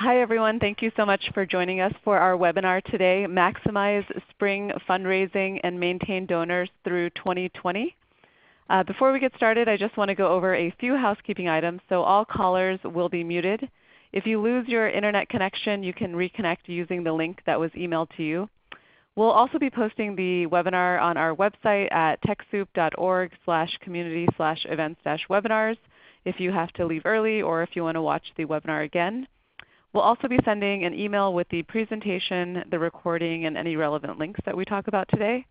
Hi everyone. Thank you so much for joining us for our webinar today, Maximize Spring Fundraising and Maintain Donors Through 2020. Uh, before we get started, I just want to go over a few housekeeping items. So all callers will be muted. If you lose your Internet connection, you can reconnect using the link that was emailed to you. We'll also be posting the webinar on our website at TechSoup.org slash community slash events dash webinars if you have to leave early or if you want to watch the webinar again. We'll also be sending an email with the presentation, the recording, and any relevant links that we talk about today.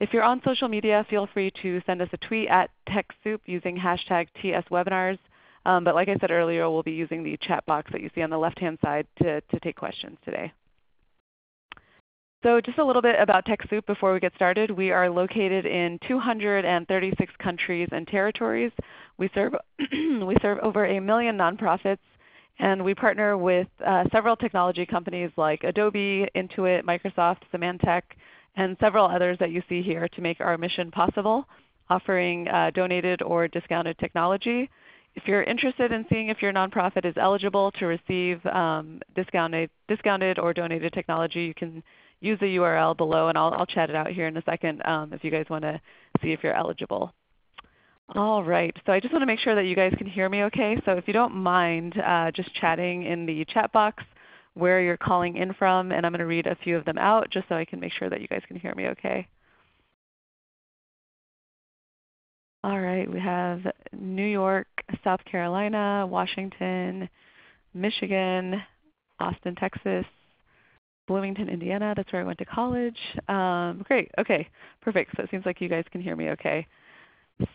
If you're on social media, feel free to send us a tweet at TechSoup using hashtag TSWebinars. Um, but like I said earlier, we'll be using the chat box that you see on the left-hand side to, to take questions today. So just a little bit about TechSoup before we get started. We are located in 236 countries and territories. We serve, we serve over a million nonprofits and we partner with uh, several technology companies like Adobe, Intuit, Microsoft, Symantec, and several others that you see here to make our mission possible, offering uh, donated or discounted technology. If you're interested in seeing if your nonprofit is eligible to receive um, discounted, discounted or donated technology, you can use the URL below, and I'll, I'll chat it out here in a second um, if you guys want to see if you're eligible. All right. So I just want to make sure that you guys can hear me okay. So if you don't mind uh, just chatting in the chat box where you're calling in from, and I'm going to read a few of them out just so I can make sure that you guys can hear me okay. All right. We have New York, South Carolina, Washington, Michigan, Austin, Texas, Bloomington, Indiana. That's where I went to college. Um, great. Okay. Perfect. So it seems like you guys can hear me okay.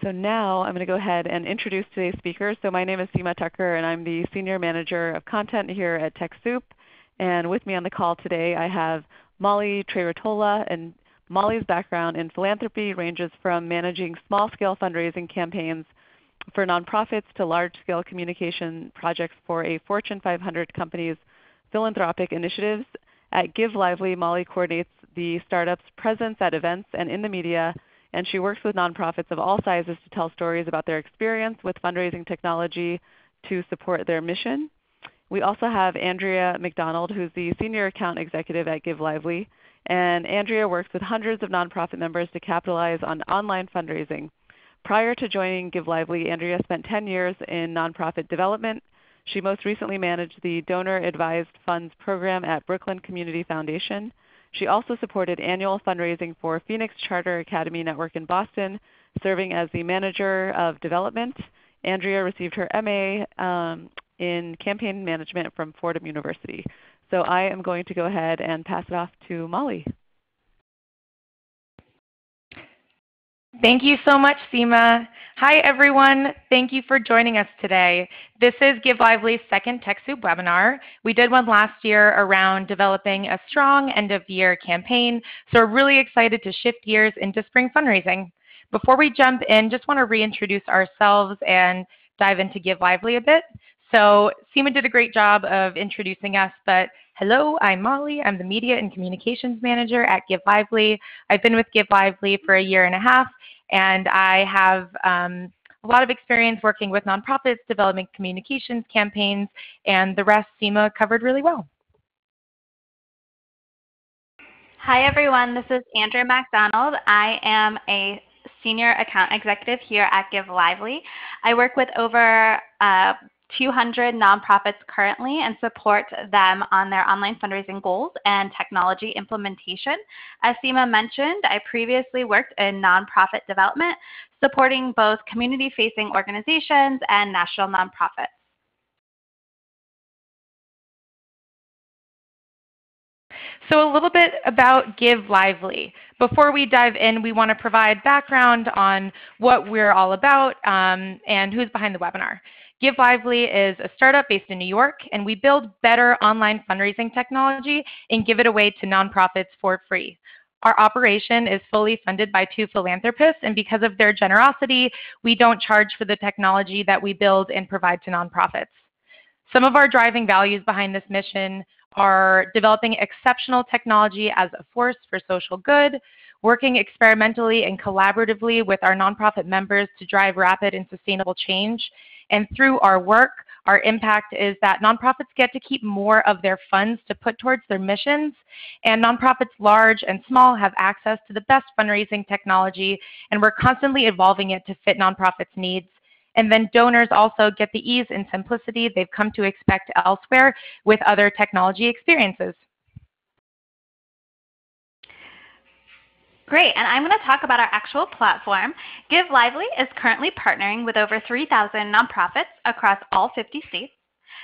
So now I'm going to go ahead and introduce today's speaker. So my name is Seema Tucker and I'm the Senior Manager of Content here at TechSoup. And with me on the call today I have Molly Trerotola. And Molly's background in philanthropy ranges from managing small-scale fundraising campaigns for nonprofits to large-scale communication projects for a Fortune 500 company's philanthropic initiatives. At Give Lively, Molly coordinates the startup's presence at events and in the media and she works with nonprofits of all sizes to tell stories about their experience with fundraising technology to support their mission. We also have Andrea McDonald, who's the Senior Account Executive at Give Lively. And Andrea works with hundreds of nonprofit members to capitalize on online fundraising. Prior to joining Give Lively, Andrea spent 10 years in nonprofit development. She most recently managed the Donor Advised Funds program at Brooklyn Community Foundation. She also supported annual fundraising for Phoenix Charter Academy Network in Boston, serving as the Manager of Development. Andrea received her MA um, in Campaign Management from Fordham University. So I am going to go ahead and pass it off to Molly. Thank you so much, Seema. Hi, everyone. Thank you for joining us today. This is Give Lively's second TechSoup webinar. We did one last year around developing a strong end-of-year campaign, so we're really excited to shift gears into spring fundraising. Before we jump in, just want to reintroduce ourselves and dive into Give Lively a bit. So Seema did a great job of introducing us, but hello, I'm Molly. I'm the Media and Communications Manager at Give Lively. I've been with Give Lively for a year and a half, and I have um, a lot of experience working with nonprofits, developing communications campaigns, and the rest Seema covered really well. Hi everyone, this is Andrea MacDonald. I am a Senior Account Executive here at Give Lively. I work with over uh, 200 nonprofits currently and support them on their online fundraising goals and technology implementation. As Seema mentioned, I previously worked in nonprofit development, supporting both community-facing organizations and national nonprofits. So a little bit about Give Lively. Before we dive in, we want to provide background on what we're all about um, and who's behind the webinar. Give Lively is a startup based in New York, and we build better online fundraising technology and give it away to nonprofits for free. Our operation is fully funded by two philanthropists, and because of their generosity, we don't charge for the technology that we build and provide to nonprofits. Some of our driving values behind this mission are developing exceptional technology as a force for social good, working experimentally and collaboratively with our nonprofit members to drive rapid and sustainable change, and through our work, Our impact is that nonprofits get to keep more of their funds to put towards their missions, and nonprofits large and small have access to the best fundraising technology, and we're constantly evolving it to fit nonprofits' needs. And then donors also get the ease and simplicity they've come to expect elsewhere with other technology experiences. Great, and I'm going to talk about our actual platform. Give Lively is currently partnering with over 3,000 nonprofits across all 50 states.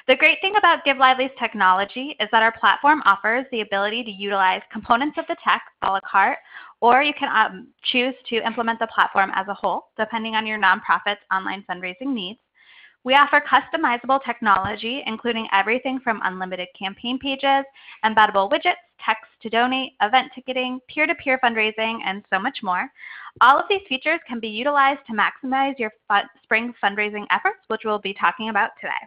The great thing about Give Lively's technology is that our platform offers the ability to utilize components of the tech a la carte, or you can um, choose to implement the platform as a whole, depending on your nonprofit's online fundraising needs. We offer customizable technology, including everything from unlimited campaign pages, embeddable widgets, text to donate, event ticketing, peer-to-peer -peer fundraising, and so much more. All of these features can be utilized to maximize your spring fundraising efforts, which we'll be talking about today.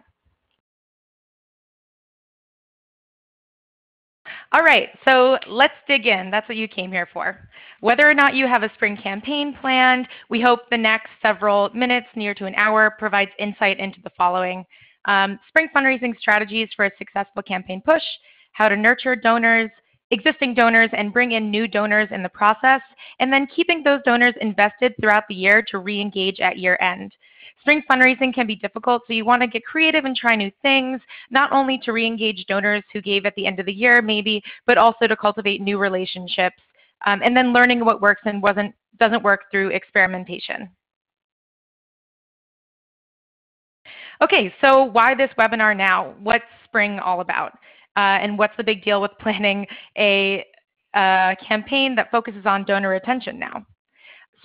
All right, so let's dig in. That's what you came here for. Whether or not you have a spring campaign planned, we hope the next several minutes, near to an hour, provides insight into the following. Um, spring fundraising strategies for a successful campaign push, how to nurture donors, existing donors, and bring in new donors in the process, and then keeping those donors invested throughout the year to re-engage at year end. Spring fundraising can be difficult, so you want to get creative and try new things, not only to re-engage donors who gave at the end of the year maybe, but also to cultivate new relationships, um, and then learning what works and wasn't, doesn't work through experimentation. Okay, so why this webinar now? What's Spring all about? Uh, and what's the big deal with planning a, a campaign that focuses on donor retention now?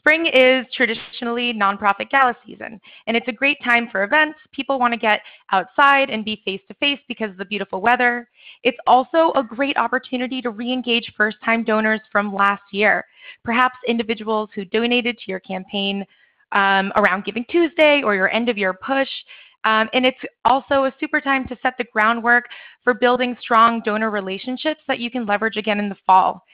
Spring is traditionally nonprofit gala season, and it's a great time for events. People want to get outside and be face to face because of the beautiful weather. It's also a great opportunity to re-engage first-time donors from last year, perhaps individuals who donated to your campaign um, around Giving Tuesday or your end of year push. Um, and it's also a super time to set the groundwork for building strong donor relationships that you can leverage again in the fall.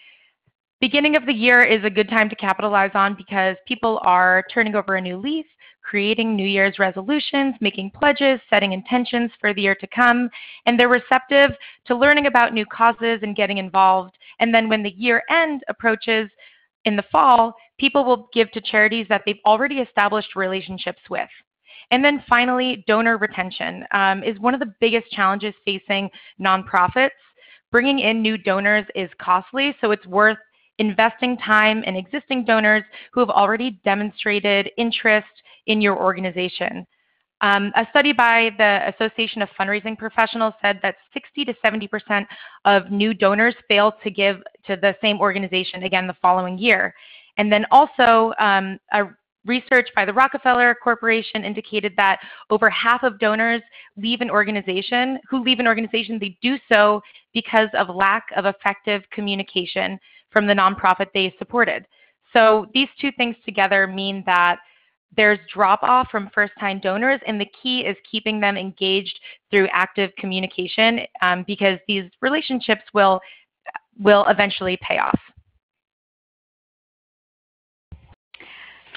Beginning of the year is a good time to capitalize on because people are turning over a new leaf, creating New Year's resolutions, making pledges, setting intentions for the year to come, and they're receptive to learning about new causes and getting involved. And then when the year end approaches in the fall, people will give to charities that they've already established relationships with. And then finally, donor retention um, is one of the biggest challenges facing nonprofits. Bringing in new donors is costly, so it's worth investing time in existing donors who have already demonstrated interest in your organization. Um, a study by the Association of Fundraising Professionals said that 60 to 70% of new donors fail to give to the same organization again the following year. And then also um, a research by the Rockefeller Corporation indicated that over half of donors leave an organization, who leave an organization, they do so because of lack of effective communication from the nonprofit they supported. So these two things together mean that there's drop off from first time donors, and the key is keeping them engaged through active communication um, because these relationships will, will eventually pay off.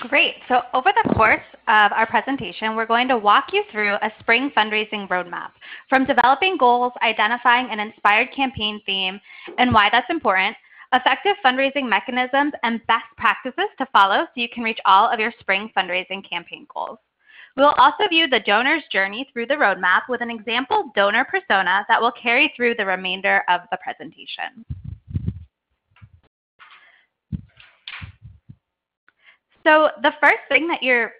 Great. So over the course of our presentation, we're going to walk you through a spring fundraising roadmap from developing goals, identifying an inspired campaign theme, and why that's important, effective fundraising mechanisms, and best practices to follow so you can reach all of your spring fundraising campaign goals. We will also view the donor's journey through the roadmap with an example donor persona that will carry through the remainder of the presentation. So the first thing that you're,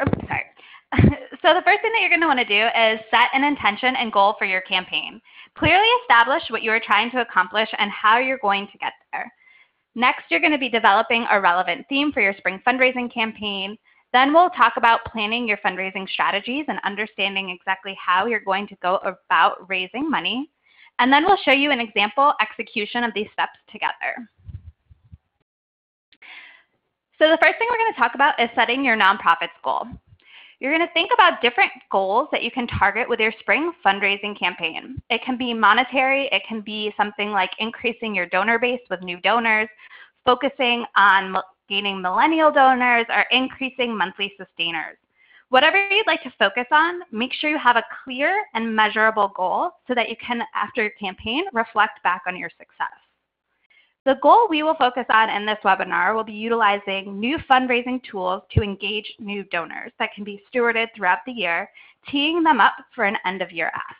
oh, sorry. so the first thing that you're going to want to do is set an intention and goal for your campaign. Clearly establish what you are trying to accomplish and how you're going to get there. Next, you're going to be developing a relevant theme for your spring fundraising campaign. Then we'll talk about planning your fundraising strategies and understanding exactly how you're going to go about raising money. And then we'll show you an example execution of these steps together. So the first thing we're going to talk about is setting your nonprofit's goal. You're going to think about different goals that you can target with your spring fundraising campaign. It can be monetary, it can be something like increasing your donor base with new donors, focusing on gaining millennial donors, or increasing monthly sustainers. Whatever you'd like to focus on, make sure you have a clear and measurable goal so that you can, after your campaign, reflect back on your success. The goal we will focus on in this webinar will be utilizing new fundraising tools to engage new donors that can be stewarded throughout the year, teeing them up for an end of year ask.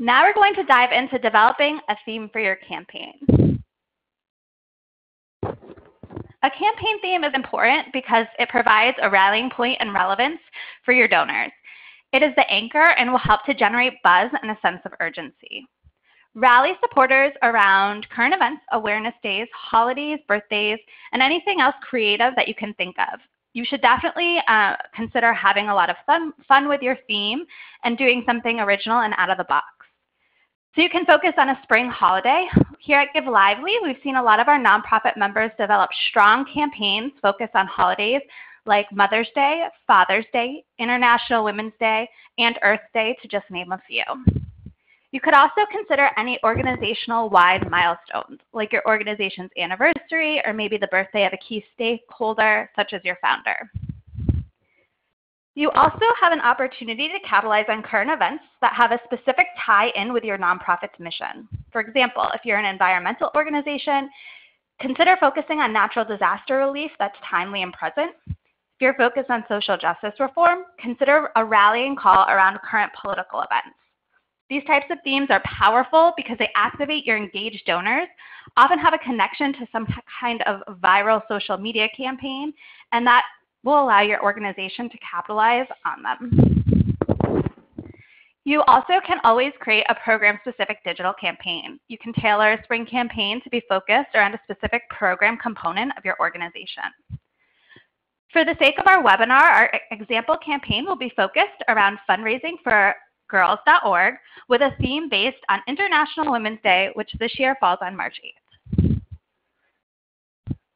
Now we're going to dive into developing a theme for your campaign. A campaign theme is important because it provides a rallying point and relevance for your donors. It is the anchor and will help to generate buzz and a sense of urgency. Rally supporters around current events, awareness days, holidays, birthdays, and anything else creative that you can think of. You should definitely uh, consider having a lot of fun, fun with your theme and doing something original and out of the box. So you can focus on a spring holiday. Here at Give Lively, we've seen a lot of our nonprofit members develop strong campaigns focused on holidays like Mother's Day, Father's Day, International Women's Day, and Earth Day, to just name a few. You could also consider any organizational-wide milestones, like your organization's anniversary or maybe the birthday of a key stakeholder, such as your founder. You also have an opportunity to capitalize on current events that have a specific tie-in with your nonprofit's mission. For example, if you're an environmental organization, consider focusing on natural disaster relief that's timely and present. If you're focused on social justice reform, consider a rallying call around current political events. These types of themes are powerful because they activate your engaged donors, often have a connection to some kind of viral social media campaign, and that will allow your organization to capitalize on them. You also can always create a program-specific digital campaign. You can tailor a spring campaign to be focused around a specific program component of your organization. For the sake of our webinar, our example campaign will be focused around fundraising for girls.org with a theme based on International Women's Day, which this year falls on March 8th.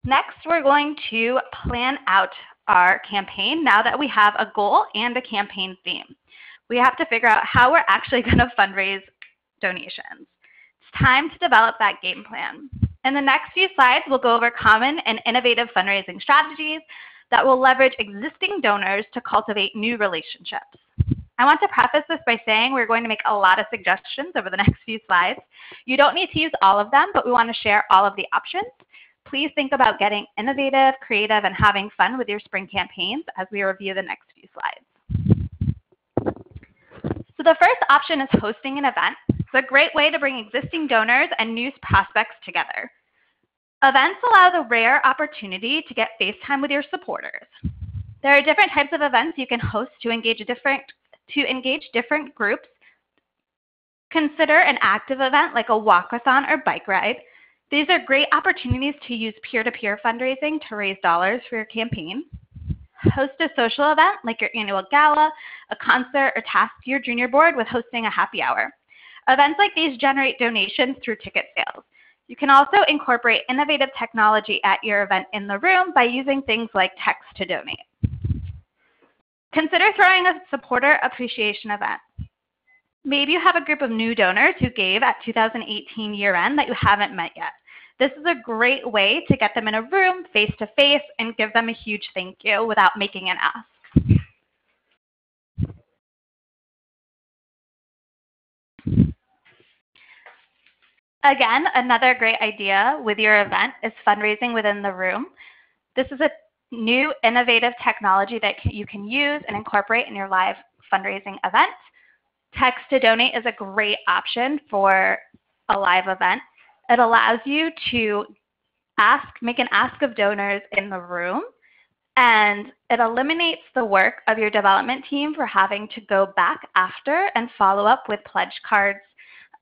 Next, we're going to plan out our campaign now that we have a goal and a campaign theme. We have to figure out how we're actually going to fundraise donations. It's time to develop that game plan. In the next few slides, we'll go over common and innovative fundraising strategies that will leverage existing donors to cultivate new relationships. I want to preface this by saying we're going to make a lot of suggestions over the next few slides. You don't need to use all of them, but we want to share all of the options please think about getting innovative, creative, and having fun with your spring campaigns as we review the next few slides. So the first option is hosting an event. It's a great way to bring existing donors and new prospects together. Events allow the rare opportunity to get face time with your supporters. There are different types of events you can host to engage a different, to engage different groups. Consider an active event like a walkathon or bike ride these are great opportunities to use peer-to-peer -peer fundraising to raise dollars for your campaign. Host a social event like your annual gala, a concert, or task your junior board with hosting a happy hour. Events like these generate donations through ticket sales. You can also incorporate innovative technology at your event in the room by using things like text to donate. Consider throwing a supporter appreciation event. Maybe you have a group of new donors who gave at 2018 year end that you haven't met yet. This is a great way to get them in a room face to face and give them a huge thank you without making an ask. Again, another great idea with your event is fundraising within the room. This is a new innovative technology that you can use and incorporate in your live fundraising event. Text to donate is a great option for a live event. It allows you to ask, make an ask of donors in the room, and it eliminates the work of your development team for having to go back after and follow up with pledge cards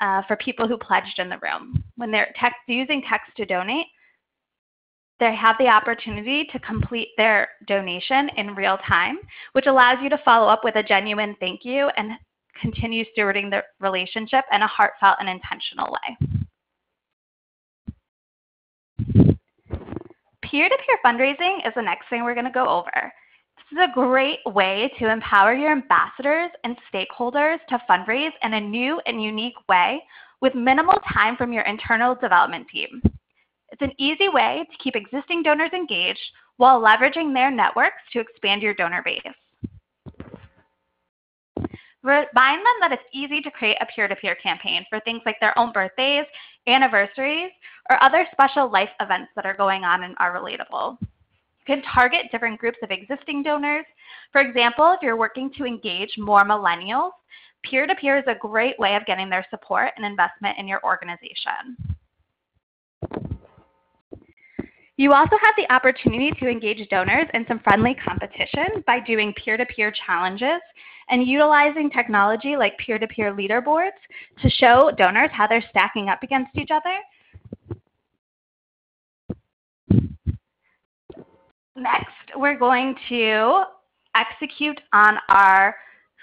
uh, for people who pledged in the room. When they're text, using text to donate, they have the opportunity to complete their donation in real time, which allows you to follow up with a genuine thank you and continue stewarding the relationship in a heartfelt and intentional way. Peer-to-peer -peer fundraising is the next thing we're going to go over. This is a great way to empower your ambassadors and stakeholders to fundraise in a new and unique way with minimal time from your internal development team. It's an easy way to keep existing donors engaged while leveraging their networks to expand your donor base. Remind them that it's easy to create a peer-to-peer -peer campaign for things like their own birthdays, anniversaries, or other special life events that are going on and are relatable. You can target different groups of existing donors. For example, if you're working to engage more millennials, peer-to-peer -peer is a great way of getting their support and investment in your organization. You also have the opportunity to engage donors in some friendly competition by doing peer-to-peer -peer challenges and utilizing technology like peer-to-peer -peer leaderboards to show donors how they're stacking up against each other. Next, we're going to execute on our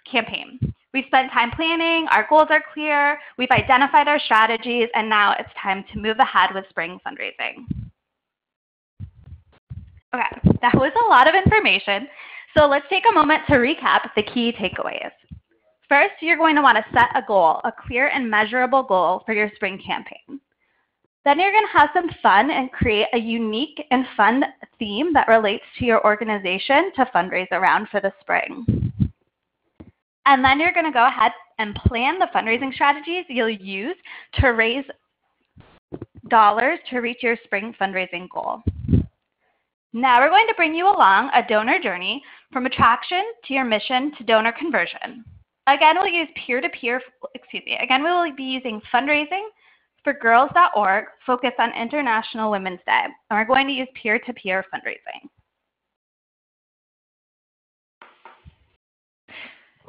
campaign. We spent time planning, our goals are clear, we've identified our strategies, and now it's time to move ahead with spring fundraising. Okay, that was a lot of information. So let's take a moment to recap the key takeaways. First, you're going to want to set a goal, a clear and measurable goal for your spring campaign. Then you're going to have some fun and create a unique and fun theme that relates to your organization to fundraise around for the spring. And then you're going to go ahead and plan the fundraising strategies you'll use to raise dollars to reach your spring fundraising goal. Now we're going to bring you along a donor journey from attraction to your mission to donor conversion. Again, we'll use peer-to-peer, -peer, excuse me, again, we will be using fundraising for girls.org focused on International Women's Day. And we're going to use peer-to-peer -peer fundraising.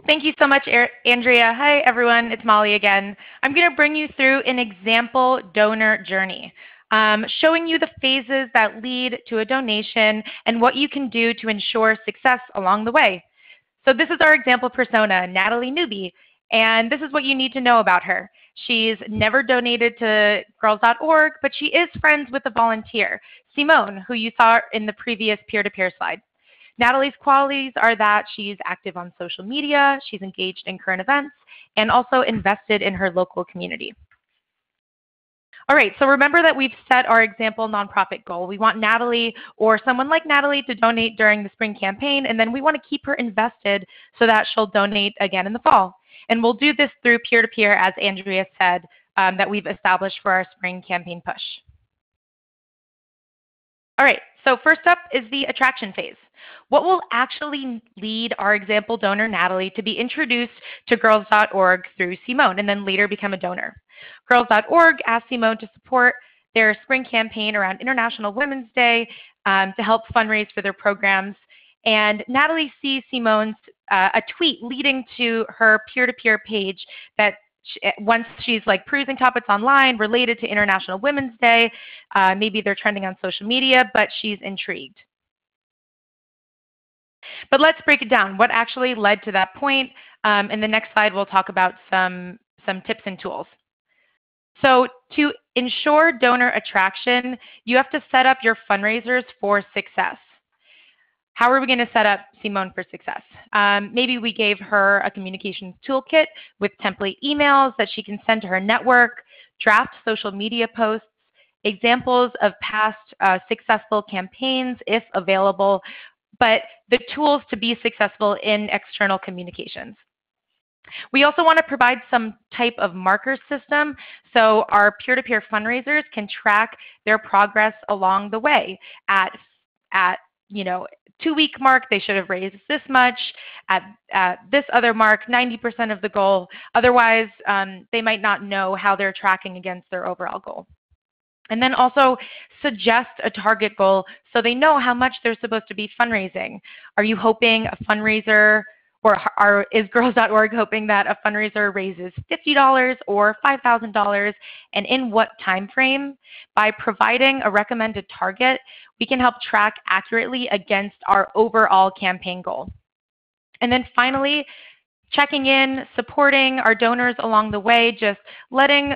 Thank you so much, Andrea. Hi, everyone. It's Molly again. I'm going to bring you through an example donor journey um, showing you the phases that lead to a donation and what you can do to ensure success along the way. So this is our example persona, Natalie Newby, and this is what you need to know about her. She's never donated to girls.org, but she is friends with a volunteer, Simone, who you saw in the previous peer-to-peer -peer slide. Natalie's qualities are that she's active on social media, she's engaged in current events, and also invested in her local community. All right, so remember that we've set our example nonprofit goal. We want Natalie or someone like Natalie to donate during the spring campaign, and then we want to keep her invested so that she'll donate again in the fall. And we'll do this through peer-to-peer, -peer, as Andrea said, um, that we've established for our spring campaign push. All right, so first up is the attraction phase. What will actually lead our example donor, Natalie, to be introduced to girls.org through Simone and then later become a donor? Girls.org asked Simone to support their spring campaign around International Women's Day um, to help fundraise for their programs. And Natalie sees Simone's uh, a tweet leading to her peer-to-peer -peer page that eh, once she's like perusing topics online related to International Women's Day, uh, maybe they're trending on social media, but she's intrigued. But let's break it down. What actually led to that point? Um, in the next slide, we'll talk about some, some tips and tools. So to ensure donor attraction, you have to set up your fundraisers for success. How are we going to set up Simone for success? Um, maybe we gave her a communications toolkit with template emails that she can send to her network, draft social media posts, examples of past uh, successful campaigns if available, but the tools to be successful in external communications. We also want to provide some type of marker system so our peer-to-peer -peer fundraisers can track their progress along the way. At, at you know, two-week mark, they should have raised this much. At, at this other mark, 90% of the goal. Otherwise, um, they might not know how they're tracking against their overall goal. And then also suggest a target goal so they know how much they're supposed to be fundraising. Are you hoping a fundraiser or are, is girls.org hoping that a fundraiser raises $50 or $5,000 and in what time frame? By providing a recommended target, we can help track accurately against our overall campaign goal. And then finally, checking in, supporting our donors along the way, just letting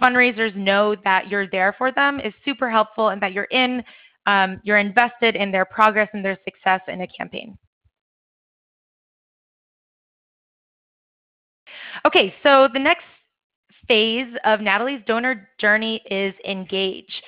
fundraisers know that you're there for them is super helpful and that you're in, um, you're invested in their progress and their success in a campaign. Okay, so the next phase of Natalie's donor journey is engage.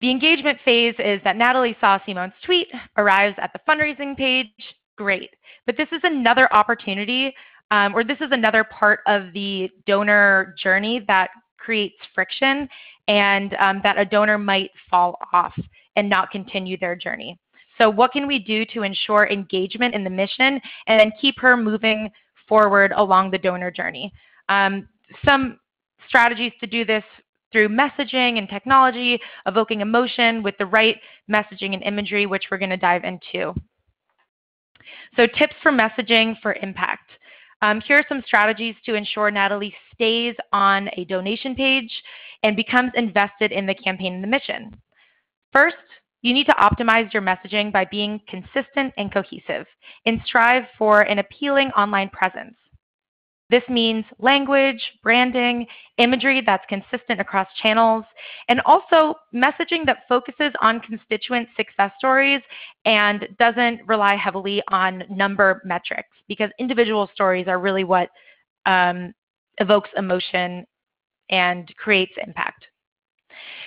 The engagement phase is that Natalie saw Simone's tweet, arrives at the fundraising page, great. But this is another opportunity, um, or this is another part of the donor journey that creates friction and um, that a donor might fall off and not continue their journey. So what can we do to ensure engagement in the mission and then keep her moving forward along the donor journey? Um, some strategies to do this through messaging and technology, evoking emotion with the right messaging and imagery, which we're going to dive into. So tips for messaging for impact. Um, here are some strategies to ensure Natalie stays on a donation page and becomes invested in the campaign and the mission. First, you need to optimize your messaging by being consistent and cohesive and strive for an appealing online presence. This means language, branding, imagery that's consistent across channels, and also messaging that focuses on constituent success stories and doesn't rely heavily on number metrics because individual stories are really what um, evokes emotion and creates impact.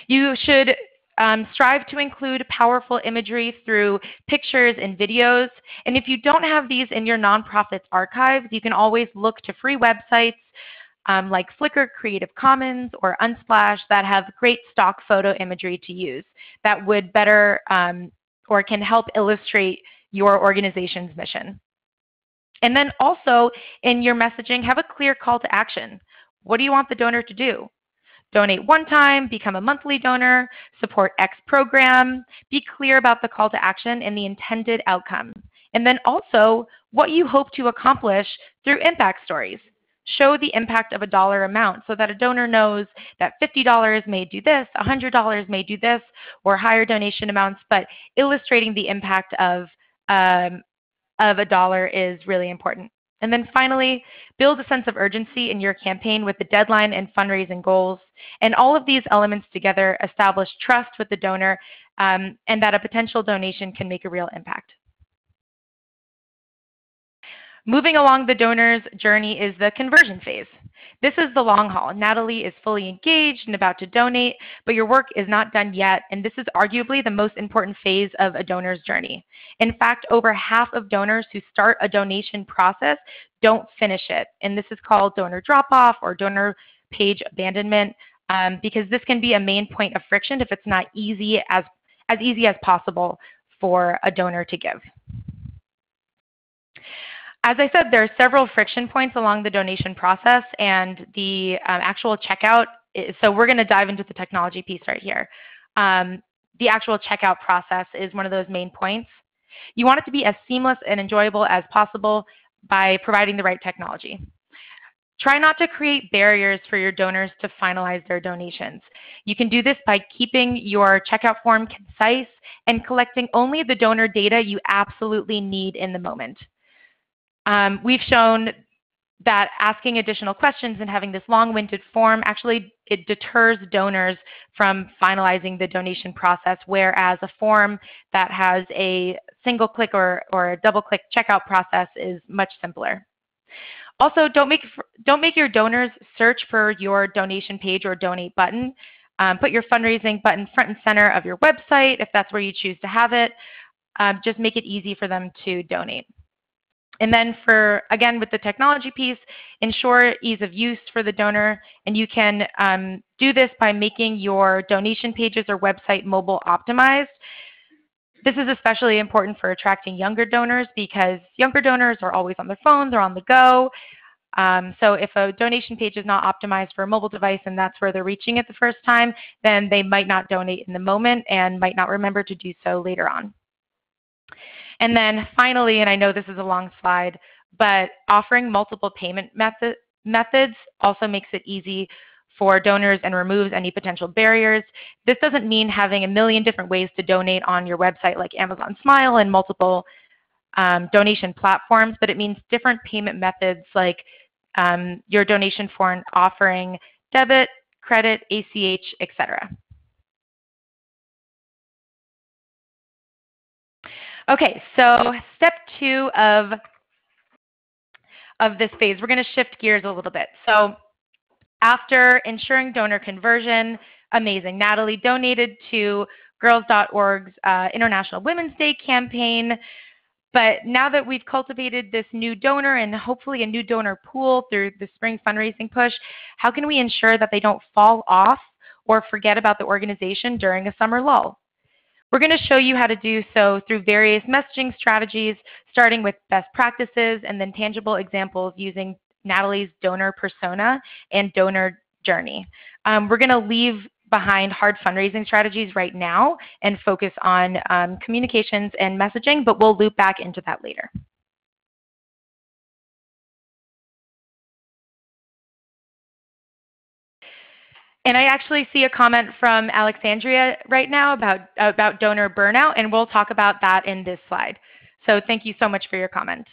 You should um, strive to include powerful imagery through pictures and videos. And if you don't have these in your nonprofit's archives, you can always look to free websites um, like Flickr Creative Commons or Unsplash that have great stock photo imagery to use that would better um, or can help illustrate your organization's mission. And then also in your messaging, have a clear call to action. What do you want the donor to do? Donate one time, become a monthly donor, support X program, be clear about the call to action and the intended outcome. And then also what you hope to accomplish through impact stories. Show the impact of a dollar amount so that a donor knows that $50 may do this, $100 may do this, or higher donation amounts, but illustrating the impact of, um, of a dollar is really important. And then finally, build a sense of urgency in your campaign with the deadline and fundraising goals. And all of these elements together establish trust with the donor um, and that a potential donation can make a real impact. Moving along the donor's journey is the conversion phase. This is the long haul. Natalie is fully engaged and about to donate, but your work is not done yet, and this is arguably the most important phase of a donor's journey. In fact, over half of donors who start a donation process don't finish it, and this is called donor drop-off or donor page abandonment um, because this can be a main point of friction if it's not easy as, as easy as possible for a donor to give. As I said, there are several friction points along the donation process and the um, actual checkout. Is, so we're going to dive into the technology piece right here. Um, the actual checkout process is one of those main points. You want it to be as seamless and enjoyable as possible by providing the right technology. Try not to create barriers for your donors to finalize their donations. You can do this by keeping your checkout form concise and collecting only the donor data you absolutely need in the moment. Um, we've shown that asking additional questions and having this long-winded form actually it deters donors from finalizing the donation process, whereas a form that has a single click or, or a double click checkout process is much simpler. Also, don't make, don't make your donors search for your donation page or donate button. Um, put your fundraising button front and center of your website if that's where you choose to have it. Um, just make it easy for them to donate. And then for, again, with the technology piece, ensure ease of use for the donor. And you can um, do this by making your donation pages or website mobile optimized. This is especially important for attracting younger donors because younger donors are always on their phones or on the go. Um, so if a donation page is not optimized for a mobile device and that's where they're reaching it the first time, then they might not donate in the moment and might not remember to do so later on. And then finally, and I know this is a long slide, but offering multiple payment method, methods also makes it easy for donors and removes any potential barriers. This doesn't mean having a million different ways to donate on your website like Amazon Smile and multiple um, donation platforms, but it means different payment methods like um, your donation form offering debit, credit, ACH, etc. Okay, so step two of, of this phase, we're going to shift gears a little bit. So after ensuring donor conversion, amazing. Natalie donated to Girls.org's uh, International Women's Day campaign. But now that we've cultivated this new donor and hopefully a new donor pool through the spring fundraising push, how can we ensure that they don't fall off or forget about the organization during a summer lull? We're going to show you how to do so through various messaging strategies, starting with best practices and then tangible examples using Natalie's donor persona and donor journey. Um, we're going to leave behind hard fundraising strategies right now and focus on um, communications and messaging, but we'll loop back into that later. And I actually see a comment from Alexandria right now about, about donor burnout, and we'll talk about that in this slide. So thank you so much for your comment.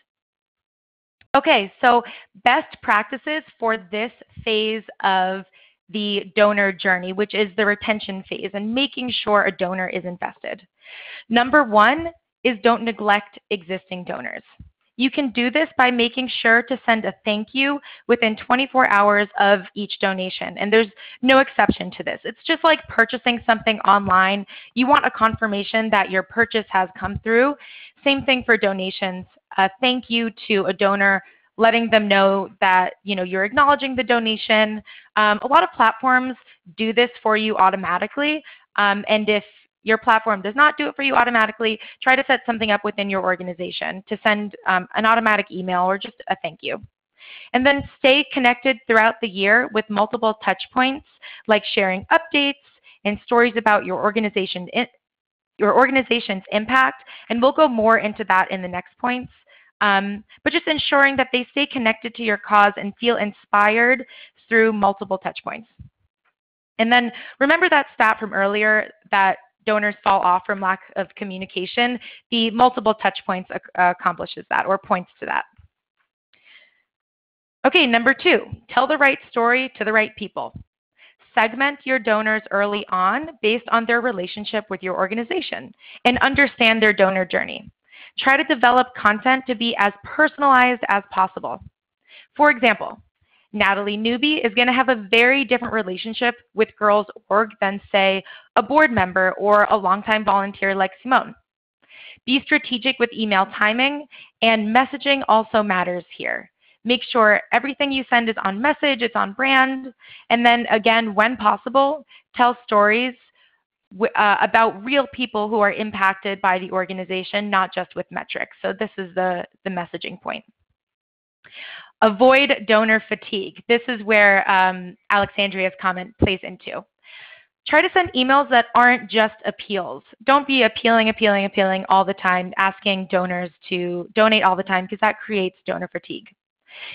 Okay, so best practices for this phase of the donor journey, which is the retention phase and making sure a donor is invested. Number one is don't neglect existing donors. You can do this by making sure to send a thank you within 24 hours of each donation. And there's no exception to this. It's just like purchasing something online. You want a confirmation that your purchase has come through. Same thing for donations. A thank you to a donor letting them know that you know you're acknowledging the donation. Um, a lot of platforms do this for you automatically, um, and if your platform does not do it for you automatically, try to set something up within your organization to send um, an automatic email or just a thank you. And then stay connected throughout the year with multiple touch points like sharing updates and stories about your organization your organization's impact, and we'll go more into that in the next points. Um, but just ensuring that they stay connected to your cause and feel inspired through multiple touch points. And then remember that stat from earlier that donors fall off from lack of communication, the multiple touch points accomplishes that or points to that. Okay, number two, tell the right story to the right people. Segment your donors early on based on their relationship with your organization and understand their donor journey. Try to develop content to be as personalized as possible. For example, Natalie Newby is going to have a very different relationship with Girls Org than, say, a board member or a longtime volunteer like Simone. Be strategic with email timing, and messaging also matters here. Make sure everything you send is on message, it's on brand, and then again, when possible, tell stories uh, about real people who are impacted by the organization, not just with metrics. So this is the, the messaging point. Avoid donor fatigue. This is where um, Alexandria's comment plays into. Try to send emails that aren't just appeals. Don't be appealing, appealing, appealing all the time, asking donors to donate all the time because that creates donor fatigue.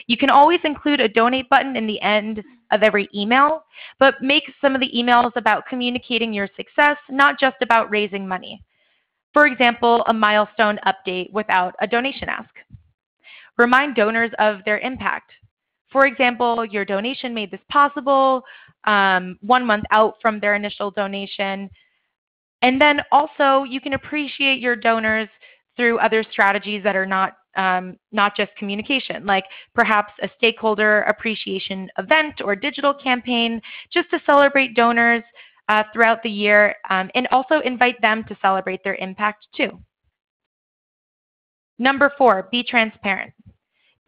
You can always include a donate button in the end of every email, but make some of the emails about communicating your success, not just about raising money. For example, a milestone update without a donation ask. Remind donors of their impact. For example, your donation made this possible um, one month out from their initial donation. And then also, you can appreciate your donors through other strategies that are not um, not just communication, like perhaps a stakeholder appreciation event or digital campaign, just to celebrate donors uh, throughout the year, um, and also invite them to celebrate their impact too. Number four, be transparent.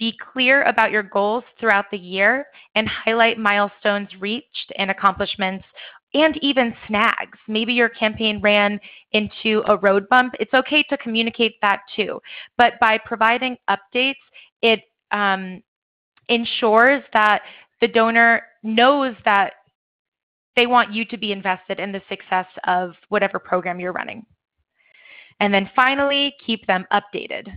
Be clear about your goals throughout the year and highlight milestones reached and accomplishments and even snags. Maybe your campaign ran into a road bump. It's okay to communicate that too. But by providing updates, it um, ensures that the donor knows that they want you to be invested in the success of whatever program you're running. And then finally, keep them updated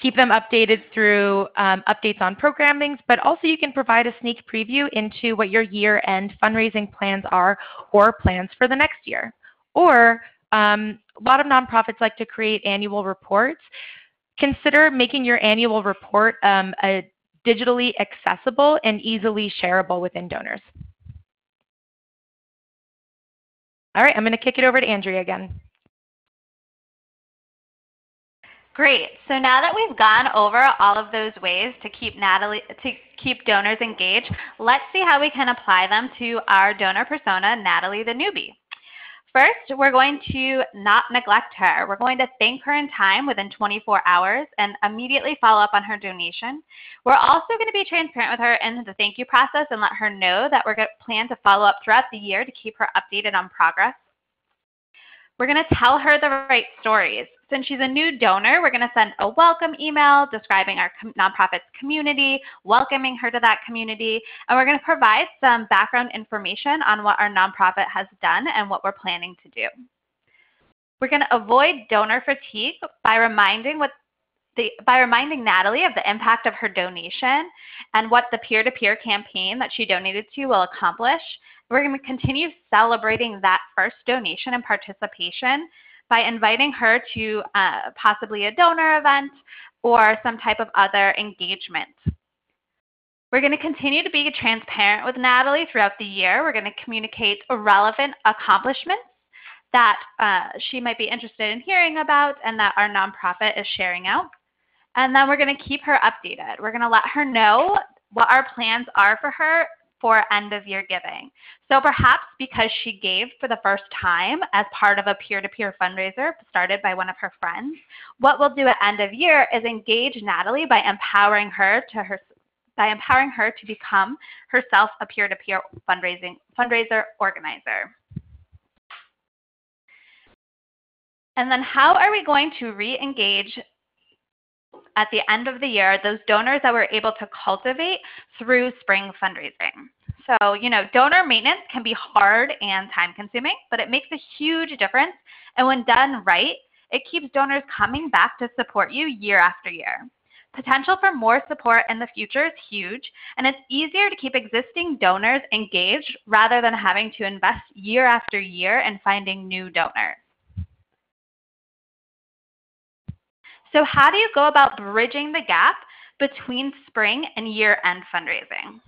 keep them updated through um, updates on programming, but also you can provide a sneak preview into what your year-end fundraising plans are or plans for the next year. Or um, a lot of nonprofits like to create annual reports. Consider making your annual report um, a digitally accessible and easily shareable within donors. All right, I'm going to kick it over to Andrea again. Great. So now that we've gone over all of those ways to keep Natalie to keep donors engaged, let's see how we can apply them to our donor persona, Natalie the newbie. First, we're going to not neglect her. We're going to thank her in time within 24 hours and immediately follow up on her donation. We're also going to be transparent with her in the thank you process and let her know that we're going to plan to follow up throughout the year to keep her updated on progress. We're going to tell her the right stories. Since she's a new donor, we're going to send a welcome email describing our nonprofit's community, welcoming her to that community, and we're going to provide some background information on what our nonprofit has done and what we're planning to do. We're going to avoid donor fatigue by reminding what the, by reminding Natalie of the impact of her donation and what the peer-to-peer -peer campaign that she donated to will accomplish. We're going to continue celebrating that first donation and participation by inviting her to uh, possibly a donor event or some type of other engagement. We're going to continue to be transparent with Natalie throughout the year. We're going to communicate relevant accomplishments that uh, she might be interested in hearing about and that our nonprofit is sharing out. And then we're going to keep her updated. We're going to let her know what our plans are for her for end of year giving. So perhaps because she gave for the first time as part of a peer-to-peer fundraiser started by one of her friends, what we'll do at end of year is engage Natalie by empowering her to her by empowering her to become herself a peer-to-peer fundraising fundraiser organizer. And then how are we going to re-engage at the end of the year those donors that we're able to cultivate through spring fundraising. So, you know, donor maintenance can be hard and time consuming, but it makes a huge difference. And when done right, it keeps donors coming back to support you year after year. Potential for more support in the future is huge, and it's easier to keep existing donors engaged rather than having to invest year after year in finding new donors. So how do you go about bridging the gap between spring and year-end fundraising?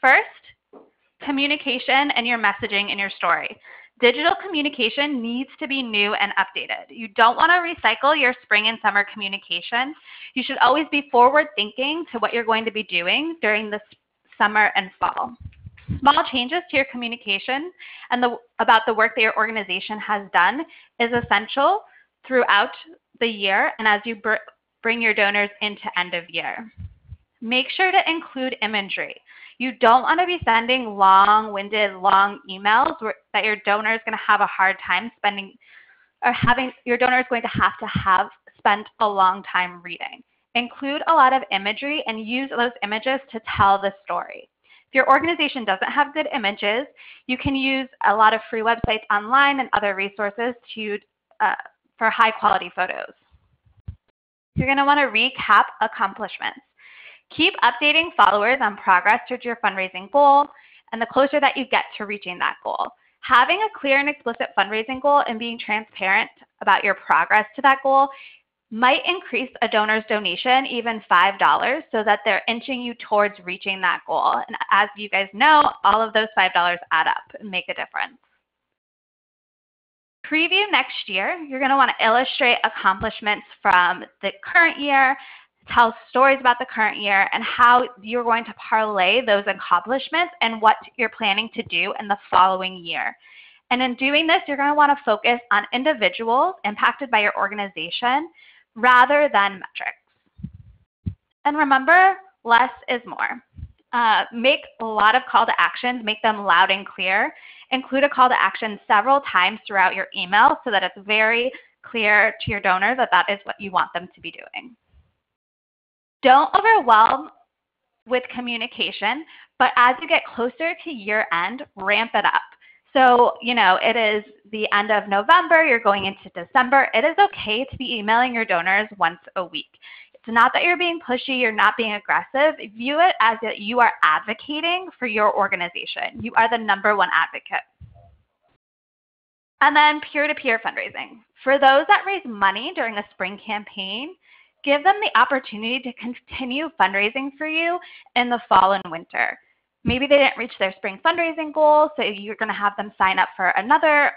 First, communication and your messaging in your story. Digital communication needs to be new and updated. You don't want to recycle your spring and summer communication. You should always be forward thinking to what you're going to be doing during the summer and fall. Small changes to your communication and the, about the work that your organization has done is essential throughout the year and as you br bring your donors into end of year. Make sure to include imagery. You don't want to be sending long-winded, long emails where, that your donor is going to have a hard time spending or having your donor is going to have to have spent a long time reading. Include a lot of imagery and use those images to tell the story. If your organization doesn't have good images, you can use a lot of free websites online and other resources to uh, for high quality photos. You're going to want to recap accomplishments. Keep updating followers on progress towards your fundraising goal and the closer that you get to reaching that goal. Having a clear and explicit fundraising goal and being transparent about your progress to that goal might increase a donor's donation even $5 so that they're inching you towards reaching that goal. And as you guys know, all of those $5 add up and make a difference. Preview next year, you're going to want to illustrate accomplishments from the current year, tell stories about the current year, and how you're going to parlay those accomplishments and what you're planning to do in the following year. And in doing this, you're going to want to focus on individuals impacted by your organization rather than metrics. And remember, less is more. Uh, make a lot of call to actions, make them loud and clear, Include a call to action several times throughout your email so that it's very clear to your donor that that is what you want them to be doing. Don't overwhelm with communication, but as you get closer to year end, ramp it up. So, you know, it is the end of November, you're going into December. It is okay to be emailing your donors once a week. It's not that you're being pushy, you're not being aggressive. View it as that you are advocating for your organization. You are the number one advocate. And then peer-to-peer fundraising. For those that raise money during the spring campaign, give them the opportunity to continue fundraising for you in the fall and winter. Maybe they didn't reach their spring fundraising goal, so you're going to have them sign up for another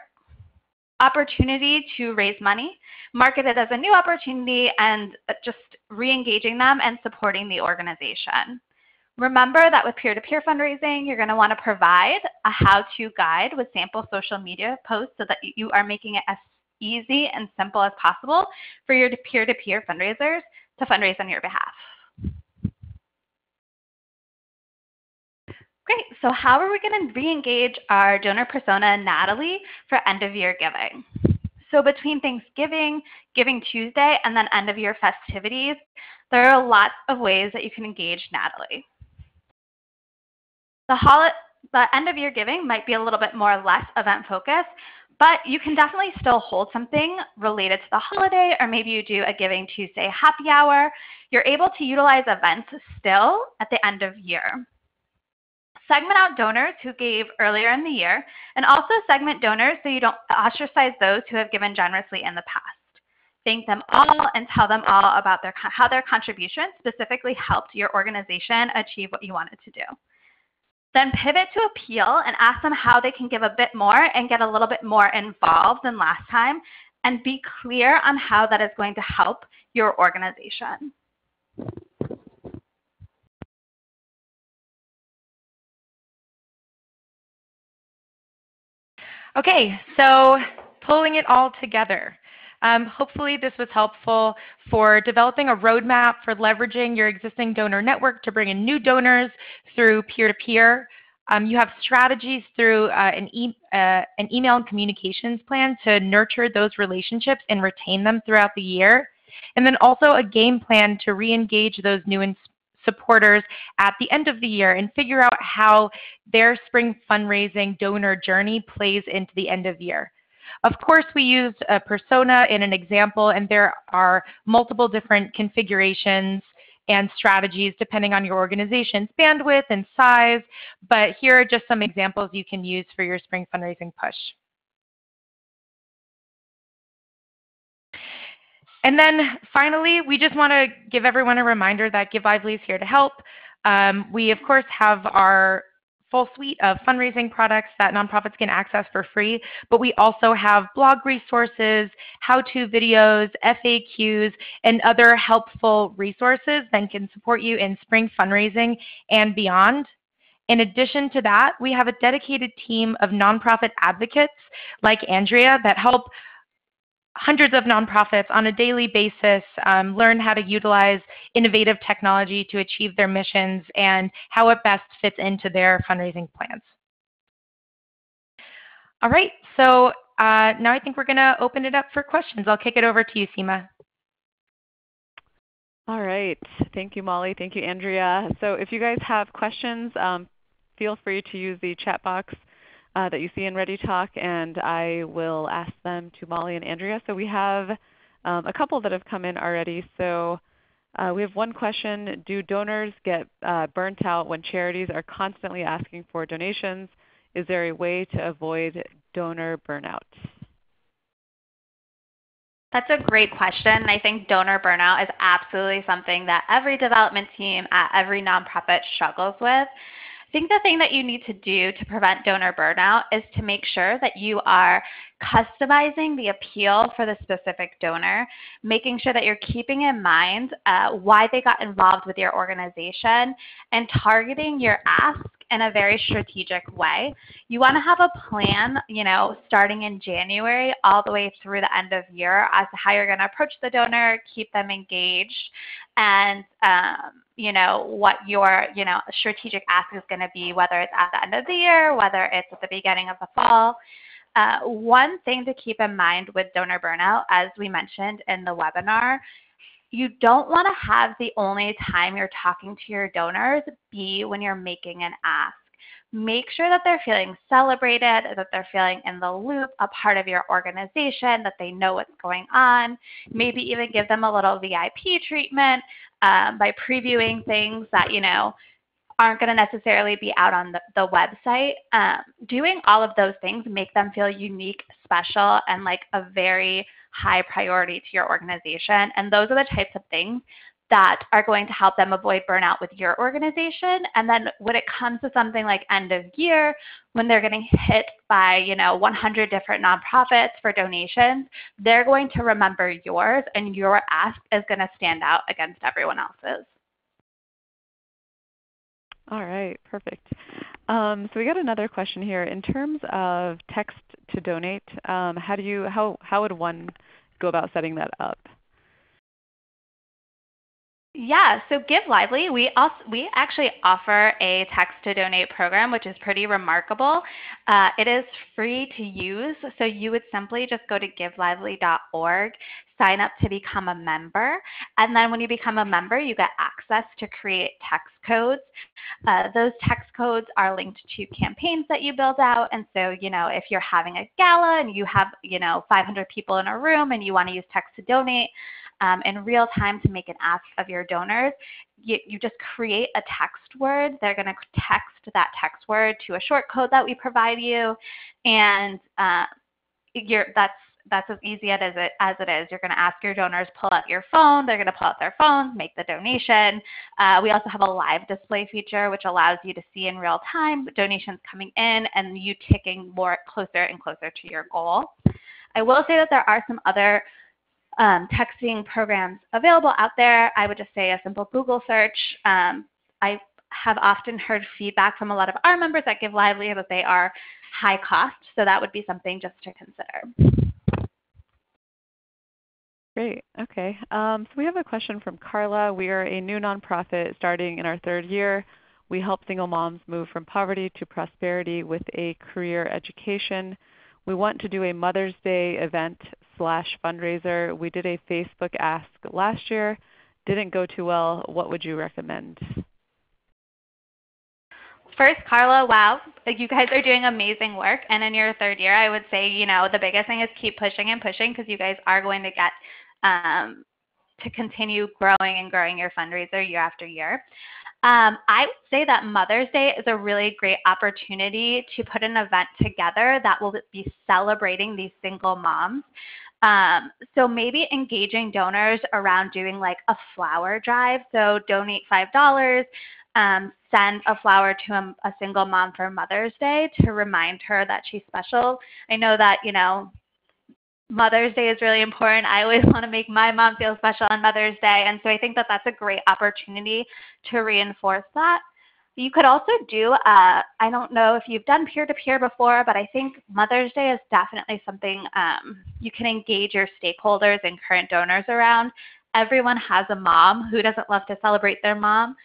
opportunity to raise money, market it as a new opportunity, and just re-engaging them and supporting the organization. Remember that with peer-to-peer fundraising, you're going to want to provide a how-to guide with sample social media posts so that you are making it as easy and simple as possible for your peer-to-peer fundraisers to fundraise on your behalf. Great. So how are we going to re-engage our donor persona, Natalie, for end-of-year giving? So between Thanksgiving, Giving Tuesday, and then end-of-year festivities, there are lots of ways that you can engage Natalie. The, the end of year giving might be a little bit more less event focused, but you can definitely still hold something related to the holiday, or maybe you do a Giving Tuesday happy hour. You're able to utilize events still at the end of year. Segment out donors who gave earlier in the year, and also segment donors so you don't ostracize those who have given generously in the past. Thank them all and tell them all about their, how their contribution specifically helped your organization achieve what you wanted to do. Then pivot to appeal and ask them how they can give a bit more and get a little bit more involved than last time and be clear on how that is going to help your organization. Okay, so pulling it all together. Um, hopefully this was helpful for developing a roadmap for leveraging your existing donor network to bring in new donors through peer-to-peer. Um, you have strategies through uh, an, e uh, an email and communications plan to nurture those relationships and retain them throughout the year. And then also a game plan to re-engage those new supporters at the end of the year and figure out how their spring fundraising donor journey plays into the end of year. Of course, we used a persona in an example, and there are multiple different configurations and strategies depending on your organization's bandwidth and size, but here are just some examples you can use for your spring fundraising push. And then finally, we just want to give everyone a reminder that Give Lively is here to help. Um, we, of course, have our full suite of fundraising products that nonprofits can access for free, but we also have blog resources, how-to videos, FAQs, and other helpful resources that can support you in spring fundraising and beyond. In addition to that, we have a dedicated team of nonprofit advocates like Andrea that help hundreds of nonprofits on a daily basis um, learn how to utilize innovative technology to achieve their missions and how it best fits into their fundraising plans. All right, so uh, now I think we're going to open it up for questions. I'll kick it over to you, Seema. All right. Thank you, Molly. Thank you, Andrea. So if you guys have questions, um, feel free to use the chat box uh, that you see in ReadyTalk, and I will ask them to Molly and Andrea. So we have um, a couple that have come in already. So uh, we have one question. Do donors get uh, burnt out when charities are constantly asking for donations? Is there a way to avoid donor burnout? That's a great question. I think donor burnout is absolutely something that every development team at every nonprofit struggles with. I think the thing that you need to do to prevent donor burnout is to make sure that you are customizing the appeal for the specific donor, making sure that you're keeping in mind uh, why they got involved with your organization, and targeting your ask in a very strategic way. You want to have a plan, you know, starting in January all the way through the end of year as to how you're going to approach the donor, keep them engaged, and um, you know what your you know strategic ask is going to be, whether it's at the end of the year, whether it's at the beginning of the fall. Uh, one thing to keep in mind with donor burnout, as we mentioned in the webinar, you don't want to have the only time you're talking to your donors be when you're making an ask. Make sure that they're feeling celebrated, that they're feeling in the loop, a part of your organization, that they know what's going on. Maybe even give them a little VIP treatment um, by previewing things that, you know, aren't going to necessarily be out on the, the website. Um, doing all of those things make them feel unique, special, and like a very high priority to your organization. And those are the types of things that are going to help them avoid burnout with your organization. And then when it comes to something like end of year, when they're getting hit by, you know, 100 different nonprofits for donations, they're going to remember yours and your ask is going to stand out against everyone else's. All right, perfect. Um, so we got another question here. In terms of text to donate, um, how do you how how would one go about setting that up? Yeah, so Give Lively, we also we actually offer a text to donate program, which is pretty remarkable. Uh, it is free to use, so you would simply just go to givelively.org, sign up to become a member, and then when you become a member, you get access to create text codes. Uh, those text codes are linked to campaigns that you build out, and so you know if you're having a gala and you have you know 500 people in a room and you want to use text to donate um, in real time to make an ask of your donors, you, you just create a text word. They're going to text that text word to a short code that we provide you, and uh, that's that's as easy as it, as it is. You're going to ask your donors, pull out your phone. They're going to pull out their phones, make the donation. Uh, we also have a live display feature, which allows you to see in real time donations coming in and you ticking more closer and closer to your goal. I will say that there are some other um, texting programs available out there. I would just say a simple Google search. Um, I have often heard feedback from a lot of our members that Give Lively that they are high cost, so that would be something just to consider. Great. Okay. Um, so we have a question from Carla. We are a new nonprofit starting in our third year. We help single moms move from poverty to prosperity with a career education. We want to do a Mother's Day event slash fundraiser. We did a Facebook ask last year. Didn't go too well. What would you recommend? First, Carla, wow, you guys are doing amazing work. And in your third year, I would say, you know, the biggest thing is keep pushing and pushing because you guys are going to get um, to continue growing and growing your fundraiser year after year. Um, I would say that Mother's Day is a really great opportunity to put an event together that will be celebrating these single moms. Um, so maybe engaging donors around doing like a flower drive. So donate $5, um, send a flower to a, a, single mom for Mother's Day to remind her that she's special. I know that, you know, Mother's Day is really important. I always want to make my mom feel special on Mother's Day. And so I think that that's a great opportunity to reinforce that. You could also do, uh, I don't know if you've done peer-to-peer before, but I think Mother's Day is definitely something um, you can engage your stakeholders and current donors around. Everyone has a mom. Who doesn't love to celebrate their mom?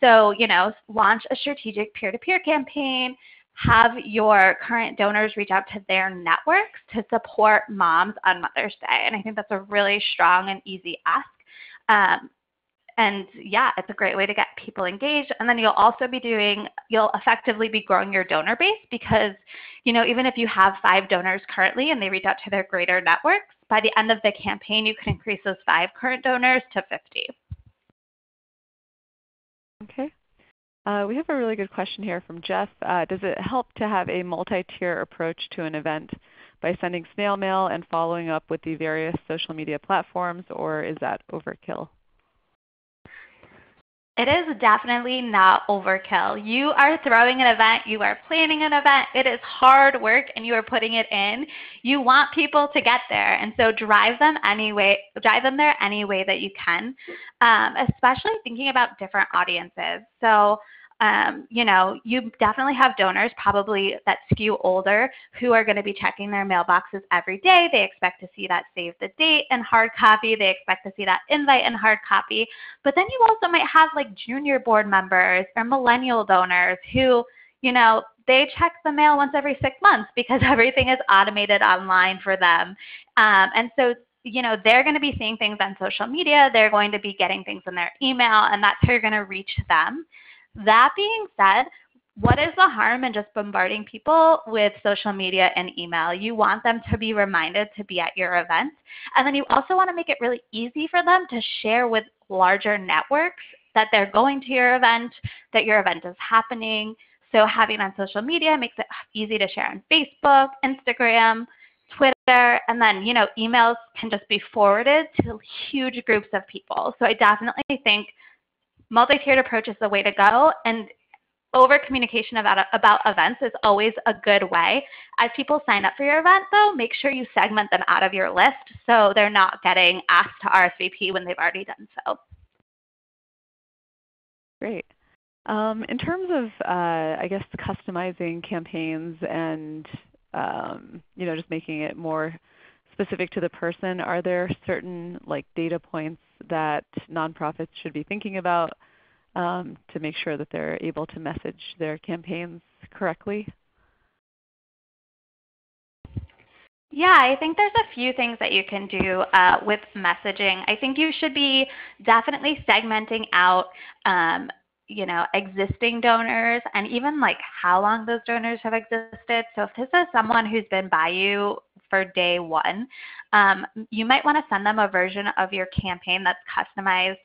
So, you know, launch a strategic peer-to-peer campaign, have your current donors reach out to their networks to support moms on Mother's Day. And I think that's a really strong and easy ask. Um, and yeah, it's a great way to get people engaged. And then you'll also be doing, you'll effectively be growing your donor base because, you know, even if you have five donors currently and they reach out to their greater networks, by the end of the campaign, you can increase those five current donors to 50. Okay. Uh, we have a really good question here from Jeff. Uh, does it help to have a multi-tier approach to an event by sending snail mail and following up with the various social media platforms, or is that overkill? It is definitely not overkill. You are throwing an event, you are planning an event. It is hard work and you are putting it in. You want people to get there. And so drive them any way, drive them there any way that you can, um, especially thinking about different audiences. So um, you know, you definitely have donors probably that skew older who are going to be checking their mailboxes every day. They expect to see that save the date and hard copy. They expect to see that invite and hard copy. But then you also might have like junior board members or millennial donors who, you know, they check the mail once every six months because everything is automated online for them. Um, and so you know, they're going to be seeing things on social media. They're going to be getting things in their email, and that's how you're going to reach them. That being said, what is the harm in just bombarding people with social media and email? You want them to be reminded to be at your event. And then you also want to make it really easy for them to share with larger networks that they're going to your event, that your event is happening. So having on social media makes it easy to share on Facebook, Instagram, Twitter, and then you know emails can just be forwarded to huge groups of people. So I definitely think multi-tiered approach is the way to go. And over communication about, about events is always a good way. As people sign up for your event, though, make sure you segment them out of your list so they're not getting asked to RSVP when they've already done so. Great. Um, in terms of, uh, I guess, customizing campaigns and um, you know, just making it more specific to the person, are there certain like data points that nonprofits should be thinking about um, to make sure that they're able to message their campaigns correctly? Yeah, I think there's a few things that you can do uh, with messaging. I think you should be definitely segmenting out um, you know, existing donors and even like how long those donors have existed. So if this is someone who's been by you for day one, um, you might want to send them a version of your campaign that's customized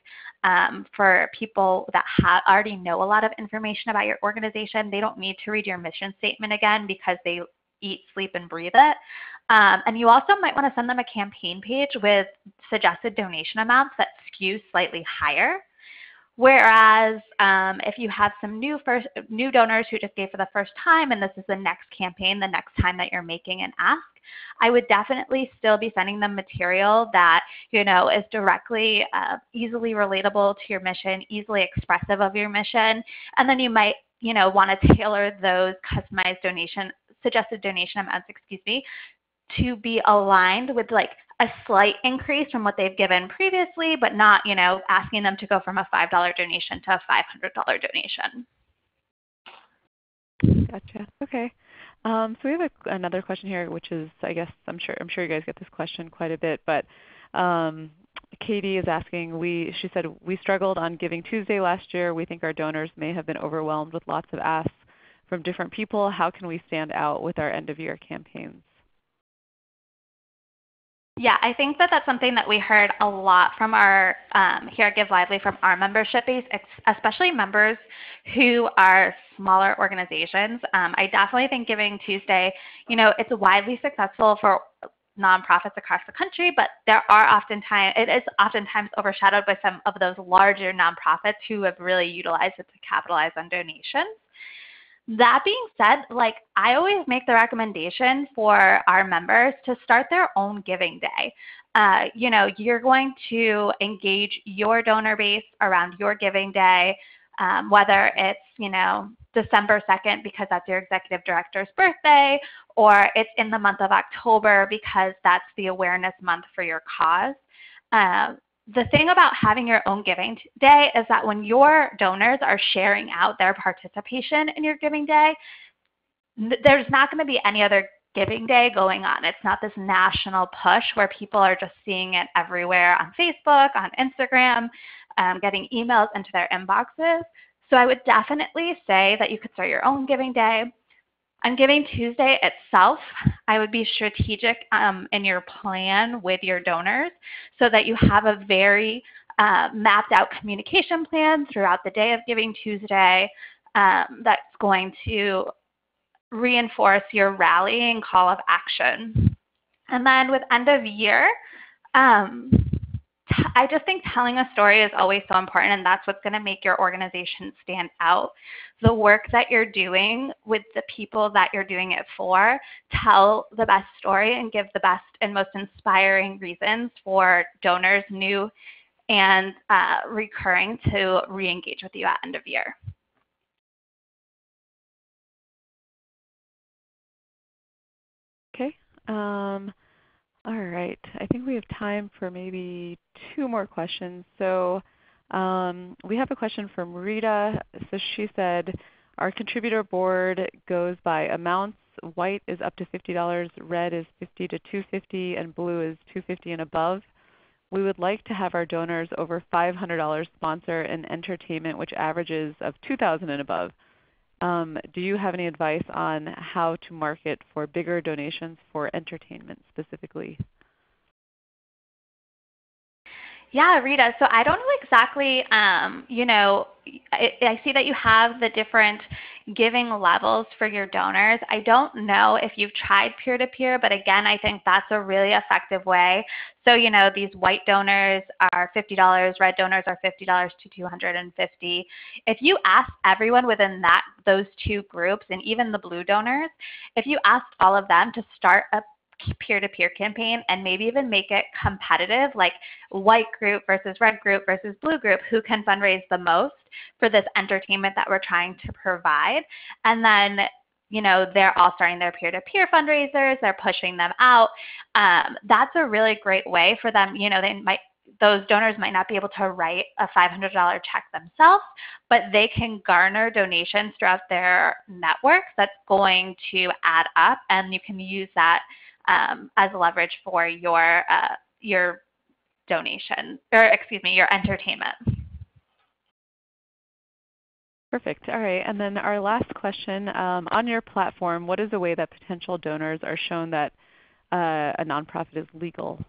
um, for people that ha- already know a lot of information about your organization. They don't need to read your mission statement again because they eat, sleep, and breathe it. Um, and you also might want to send them a campaign page with suggested donation amounts that skew slightly higher. Whereas um, if you have some new first new donors who just gave for the first time and this is the next campaign, the next time that you're making an ask, I would definitely still be sending them material that you know is directly uh, easily relatable to your mission, easily expressive of your mission, and then you might you know want to tailor those customized donation suggested donation amounts, excuse me, to be aligned with like a slight increase from what they've given previously, but not, you know, asking them to go from a $5 donation to a $500 donation. Gotcha. Okay. Um, so we have a, another question here, which is, I guess, I'm sure, I'm sure you guys get this question quite a bit, but um, Katie is asking, we, she said, we struggled on Giving Tuesday last year. We think our donors may have been overwhelmed with lots of asks from different people. How can we stand out with our end of year campaigns? Yeah, I think that that's something that we heard a lot from our um, here at Give Lively from our membership base, especially members who are smaller organizations. Um, I definitely think Giving Tuesday, you know, it's widely successful for nonprofits across the country, but there are oftentimes it is oftentimes overshadowed by some of those larger nonprofits who have really utilized it to capitalize on donations. That being said, like I always make the recommendation for our members to start their own giving day. Uh, you know, you're going to engage your donor base around your giving day, um, whether it's, you know, December 2nd because that's your executive director's birthday, or it's in the month of October because that's the awareness month for your cause. Uh, the thing about having your own giving day is that when your donors are sharing out their participation in your giving day, there's not going to be any other giving day going on. It's not this national push where people are just seeing it everywhere on Facebook, on Instagram, um, getting emails into their inboxes. So I would definitely say that you could start your own giving day. On Giving Tuesday itself, I would be strategic um, in your plan with your donors so that you have a very uh, mapped out communication plan throughout the day of Giving Tuesday um, that's going to reinforce your rallying call of action. And then with end of year, um, I just think telling a story is always so important, and that's what's going to make your organization stand out. The work that you're doing with the people that you're doing it for, tell the best story and give the best and most inspiring reasons for donors, new and uh, recurring, to re engage with you at end of year. Okay. Um, all right. I think we have time for maybe two more questions. So um, we have a question from Rita. So she said, our contributor board goes by amounts. White is up to $50, red is 50 to 250, and blue is 250 and above. We would like to have our donors over $500 sponsor an entertainment which averages of 2000 and above. Um, do you have any advice on how to market for bigger donations for entertainment specifically? Yeah, Rita. So I don't know exactly, um, you know, I, I, see that you have the different giving levels for your donors. I don't know if you've tried peer-to-peer, but again, I think that's a really effective way. So, you know, these white donors are $50, red donors are $50 to 250. If you ask everyone within that those two groups and even the blue donors, if you asked all of them to start a peer-to-peer campaign and maybe even make it competitive, like white group versus red group versus blue group, who can fundraise the most for this entertainment that we're trying to provide. And then you know, they're all starting their peer-to-peer fundraisers, they're pushing them out. Um, that's a really great way for them. You know, they might those donors might not be able to write a $500 check themselves, but they can garner donations throughout their network that's going to add up, and you can use that um, as leverage for your uh, your donation, or excuse me, your entertainment. Perfect. All right. And then our last question, um, on your platform, what is a way that potential donors are shown that uh, a nonprofit is legal?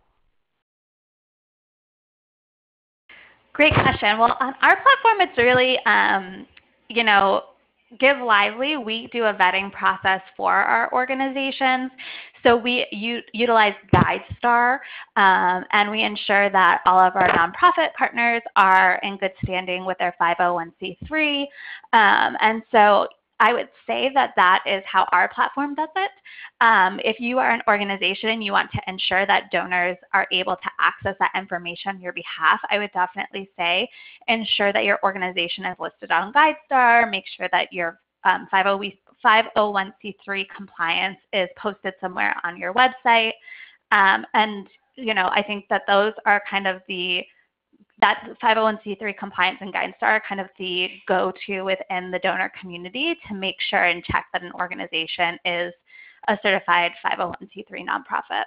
Great question. Well, on our platform, it's really, um, you know, Give Lively, we do a vetting process for our organizations. So we utilize GuideStar um, and we ensure that all of our nonprofit partners are in good standing with their 501c3. Um, and so I would say that that is how our platform does it. Um, if you are an organization and you want to ensure that donors are able to access that information on your behalf, I would definitely say ensure that your organization is listed on GuideStar, make sure that your um, 501c3 compliance is posted somewhere on your website. Um, and you know, I think that those are kind of the that 501c3 compliance and guidance are kind of the go-to within the donor community to make sure and check that an organization is a certified 501c3 nonprofit.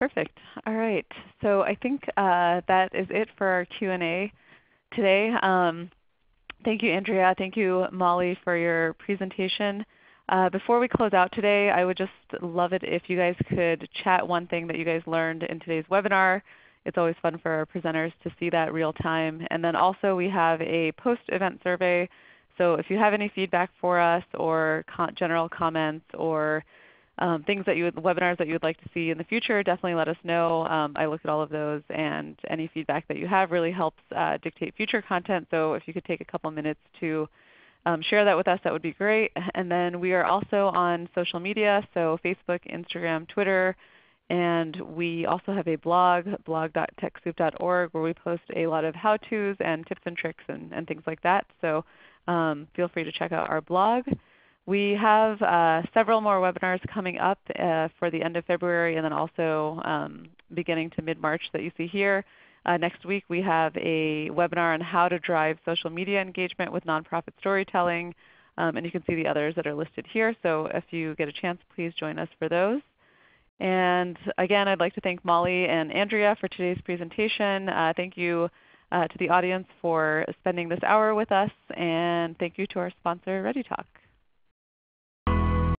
Perfect. All right. So I think uh, that is it for our Q&A today. Um, thank you, Andrea. Thank you, Molly, for your presentation. Uh, before we close out today, I would just love it if you guys could chat one thing that you guys learned in today's webinar. It's always fun for our presenters to see that real time. And then also we have a post-event survey. So if you have any feedback for us or general comments or um, things that you would, webinars that you would like to see in the future, definitely let us know. Um, I look at all of those and any feedback that you have really helps uh, dictate future content. So if you could take a couple minutes to um, share that with us, that would be great. And then we are also on social media, so Facebook, Instagram, Twitter, and we also have a blog, blog.techsoup.org, where we post a lot of how-tos and tips and tricks and, and things like that. So um, feel free to check out our blog. We have uh, several more webinars coming up uh, for the end of February and then also um, beginning to mid-March that you see here. Uh, next week we have a webinar on how to drive social media engagement with nonprofit storytelling. Um, and you can see the others that are listed here. So if you get a chance, please join us for those. And again, I'd like to thank Molly and Andrea for today's presentation. Uh, thank you uh, to the audience for spending this hour with us. And thank you to our sponsor, ReadyTalk.